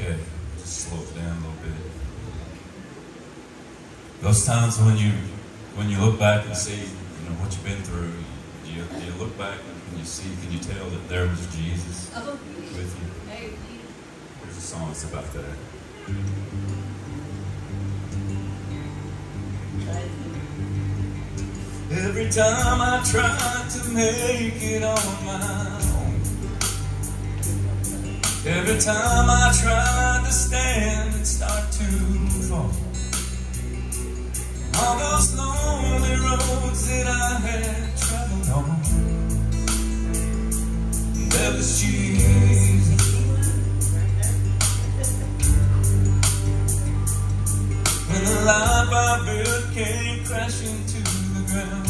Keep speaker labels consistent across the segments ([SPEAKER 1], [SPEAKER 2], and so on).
[SPEAKER 1] Okay, just slow it down a little bit. Those times when you when you look back and see you know what you've been through, do you, do you look back and can you see, can you tell that there was Jesus
[SPEAKER 2] Oh,
[SPEAKER 1] with you? There's a song that's about that. Every time I try to make it on my own, every time I try to stand it start to fall, all those lonely roads that I had traveled on, there was Jesus. When the life I built came crashing to the ground.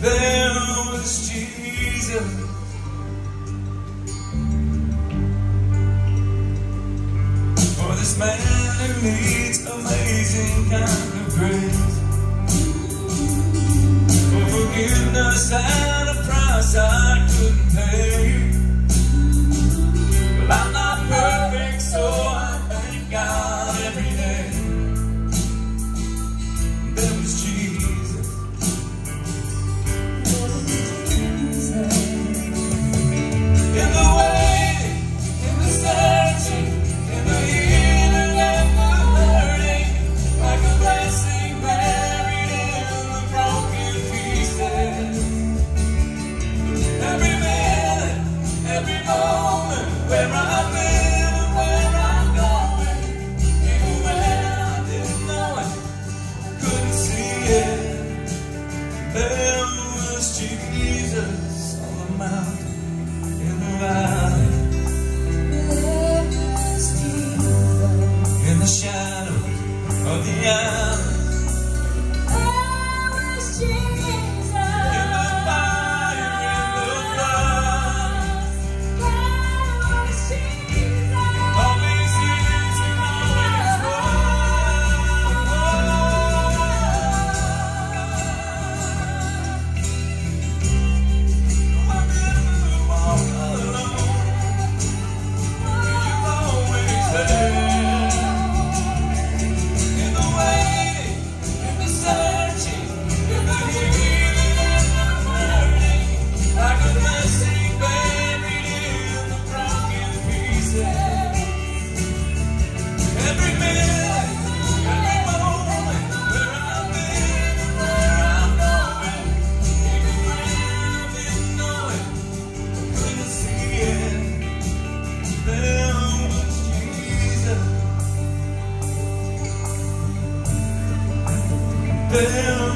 [SPEAKER 1] There was Jesus. For this man who needs amazing kind of grace. For forgiveness at a price I couldn't pay. there